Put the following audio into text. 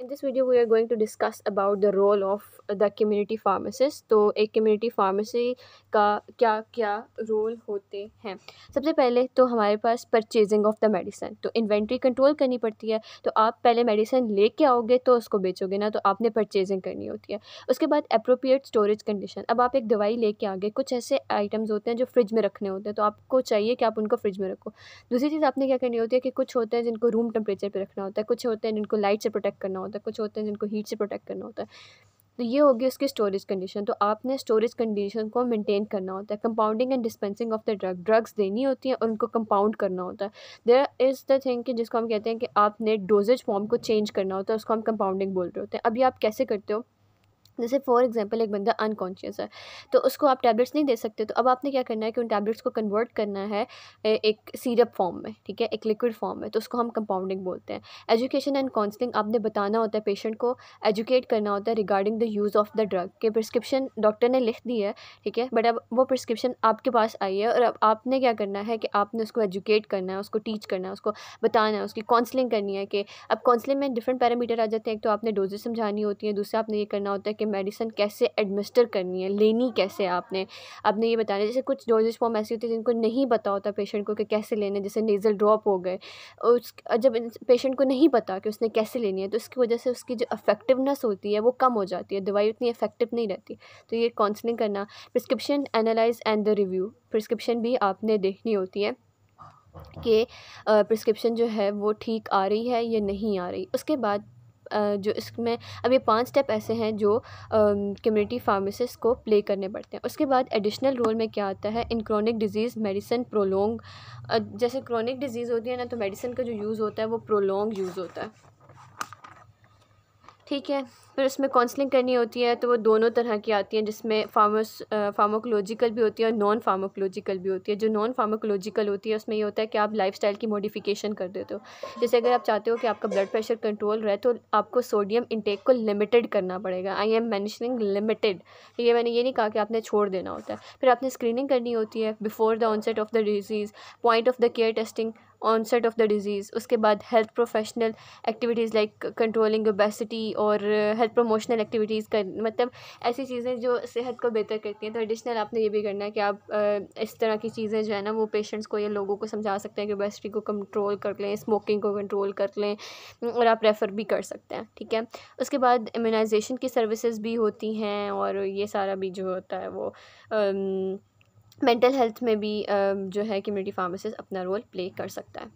In this video, we are going to discuss about the role of the community pharmacist. तो एक community pharmacy का क्या क्या role होते हैं? सबसे पहले तो हमारे पास परचेजिंग ऑफ़ द मेडिसिन तो इन्वेंट्री कंट्रोल करनी पड़ती है। तो आप पहले मेडिसिन लेके आओगे तो उसको बेचोगे ना तो आपने परचेजिंग करनी होती है। उसके बाद अप्रोप्रिएट स्टोरेज कंडीशन अब आप एक दवाई लेके आ गए कुछ ऐसे आइटम्स होते हैं जो फ्रिज में रखने होते हैं। तो आपको चाहिए कि आप उनको फ्रिज में रखो। दूसरी चीज़ आपने क्या करनी होती है कि कुछ होते हैं जिनको रूम टेम्परेचर पर रखना होता है। कुछ होते हैं जिनको लाइट से प्रोटेक्ट करना होता है। कुछ होते हैं जिनको हीट से प्रोटेक्ट करना होता है। तो ये होगी उसकी स्टोरेज कंडीशन तो आपने स्टोरेज कंडीशन को मेंटेन करना होता है। Compounding and dispensing of the drug drugs देनी होती हैं और उनको कंपाउंड करना होता है। देर इज़ द थिंग कि जिसको हम कहते हैं कि आपने डोजेज फॉर्म को चेंज करना होता है, उसको हम कंपाउंडिंग बोल रहे होते हैं। अभी आप कैसे करते हो? जैसे फॉर एग्जांपल एक बंदा अनकॉन्शियस है तो उसको आप टैबलेट्स नहीं दे सकते तो अब आपने क्या करना है कि उन टैबलेट्स को कन्वर्ट करना है एक सीरप फॉर्म में, ठीक है? एक लिक्विड फॉर्म में तो उसको हम कंपाउंडिंग बोलते हैं। एजुकेशन एंड काउंसलिंग आपने बताना होता है पेशेंट को एजुकेट करना होता है regarding the use of the drug के प्रिस्क्रिप्शन डॉक्टर ने लिख दी है, ठीक है? बट अब वो प्रिस्क्रिप्शन आपके पास आई है, और अब आपने क्या करना है कि आपने उसको एजुकेट करना है, उसको टीच करना है, उसको बताना है, उसकी काउंसलिंग करनी है कि अब काउंसलिंग में डिफरेंट पैरामीटर आ जाते हैं, एक तो आपने डोजेज समझानी होती है, दूसरा आपने ये करना होता है कि मेडिसिन कैसे एडमिनिस्टर करनी है, लेनी कैसे आपने? आपने ये बताना जैसे कुछ डोजेज फॉर्म ऐसी होती है जिनको नहीं पता होता पेशेंट को कि कैसे लेने जैसे नेज़ल ड्रॉप हो गए, उस, जब पेशेंट को नहीं पता कि उसने कैसे लेनी है तो उसकी वजह से उसकी जो अफेक्टिवनेस होती है, वो कम हो जाती है, दवाई उतनी अफेक्टिव नहीं रहती। तो ये काउंसलिंग करना prescription analyse and the review prescription भी आपने देखनी होती है कि प्रिस्क्रिप्शन जो है वो ठीक आ रही है या नहीं आ रही। उसके बाद जो इसमें, अब ये पाँच स्टेप ऐसे हैं जो कम्युनिटी फार्मासिस्ट को प्ले करने पड़ते हैं। उसके बाद एडिशनल रोल में क्या आता है? इन क्रॉनिक डिज़ीज़ मेडिसिन प्रोलोंग जैसे क्रॉनिक डिज़ीज़ होती है ना तो मेडिसिन का जो यूज़ होता है, वो प्रोलोंग यूज़ होता है। ठीक है, फिर उसमें काउंसलिंग करनी होती है तो वो दोनों तरह की आती हैं, जिसमें फार्मस फार्माकोलॉजिकल भी होती है और नॉन फार्माकोलॉजिकल भी होती है। जो नॉन फार्माकोलॉजिकल होती है, उसमें ये होता है कि आप लाइफस्टाइल की मॉडिफिकेशन कर देते हो। जैसे अगर आप चाहते हो कि आपका ब्लड प्रेशर कंट्रोल रहे तो आपको सोडियम इंटेक को लिमिटेड करना पड़ेगा। आई एम मैंशनिंग लिमिटेड ये मैंने ये नहीं कहा कि आपने छोड़ देना होता है। फिर आपने स्क्रीनिंग करनी होती है before the onset of the disease point of the care testing onset of the disease उसके बाद health professional activities like controlling obesity और हेल्थ प्रमोशनल एक्टिविटीज़ कर मतलब ऐसी चीज़ें जो सेहत को बेहतर करती हैं। तो एडिशनल आपने ये भी करना है कि आप इस तरह की चीज़ें जो है ना, वो पेशेंट्स को या लोगों को समझा सकते हैं कि ओबेसिटी को कंट्रोल कर लें स्मोकिंग को कंट्रोल कर लें, और आप रेफ़र भी कर सकते हैं, ठीक है? उसके बाद इम्यूनाइजेशन की सर्विसेज़ भी होती हैं और ये सारा भी जो होता है वो मेंटल हेल्थ में भी जो है कम्युनिटी फार्मासिस्ट अपना रोल प्ले कर सकता है।